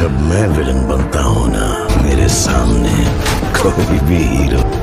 जब मैं विलन बनता हूँ ना मेरे सामने कोई भी हीरो